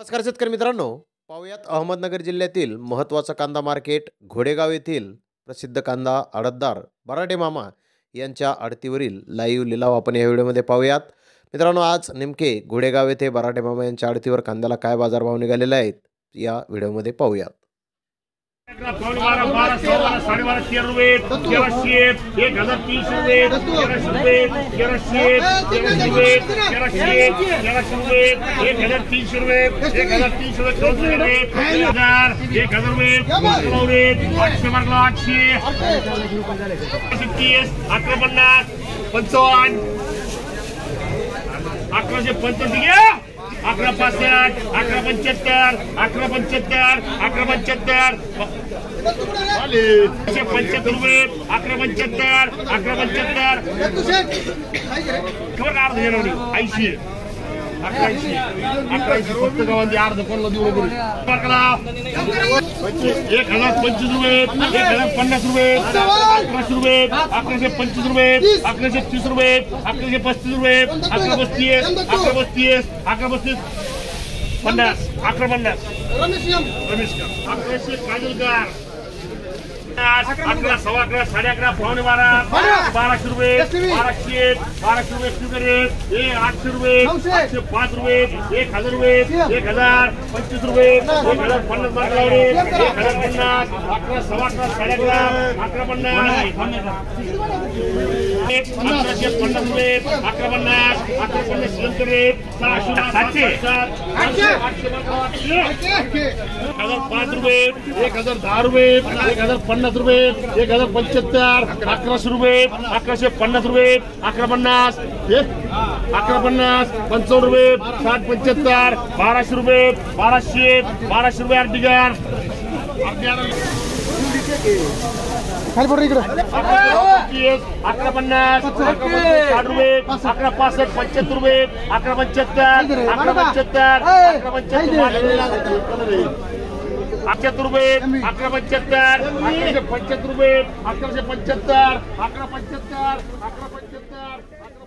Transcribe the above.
नमस्कार शेतकरी मित्रांनो. पाहुयात. अहमदनगर जिल्ह्यातील महत्त्वाचं कांदा मार्केट घोडेगाव येथील प्रसिद्ध कांदा आडतदार बराटे मामा यांच्या आडतीवरील लाईव्ह लिलाव आपण या व्हिडिओमध्ये पाहूयात. मित्रांनो आज नेमके घोडेगाव येथे बराटे मामा यांच्या आडतीवर कांद्याला काय बाजारभाव निघालेले आहेत या व्हिडिओमध्ये पाहूयात. पावणे बारा बारा सव्वा बारा साडेबारा तेरा रुपये तेराशे एक हज़ार तीनशे रुपये तेराशे रुपये तेराशे तेराशे रुपये तेराशे तेराशे रुपये एक हज़ार तीनशे रुपये एक हज़ार तीनशे रुपये चौदा रुपये एक हज़ार एक हज़ार रुपये पंधरा रुपये आठशे मार्कला आठशे तीस अकरा पन्नास पंचावन्न अकराशे पंच्याऐंशी घ्या अकरा पासष्ट अकरा पंच्याहत्तर अकरा पंच्याहत्तर अकरा पंच्याहत्तर एकशे पंच्याहत्तर रुपये अकरा पंच्याहत्तर अकरा पंच्याहत्तर ऐंशी अकरा ऐंशी फक्त गावांनी अर्ध कोणाला देऊ नको एक हज़ार पंचवीस रुपये एक हज़ार पन्नास रुपये अकराशे रुपये अकराशे पंचवीस रुपये अकराशे तीस रुपये अकराशे पस्तीस रुपये अकरा पस्तीस अकरा पस्तीस अकरा पस्तीस रमेश अकराशे काजलकर अकरा सव्वा अकरा साडे अकरा पावणे बारा बाराशे रुपये बाराशे बाराशे रुपये स्वीकारे एक आठशे एक हज़ार पंचवीस रुपये, एक हज़ार पाच रुपये, एक हज़ार रुपये एक हजार पंच्याहत्तर अकराशे रुपये अकराशे पन्नास रुपये अकरा पन्नास? अकरा पन्नास पंचावन्न रुपये साठ पंच्याहत्तर बाराशे रुपये बाराशे बाराशे रुपये पन्नास अकरा पन्नास, साठ रुपये अकरा पासष्ट पंच्याहत्तर रुपये अकरा पंच्याहत्तर अकरा पंच्याहत्तर अकरा पंच्याहत्तर अठ्याहत्तर रुपये अकरा पंच्याहत्तर. अकराशे पंच्याहत्तर रुपये अकराशे पंच्याहत्तर अकरा पंच्याहत्तर अकरा पंच्याहत्तर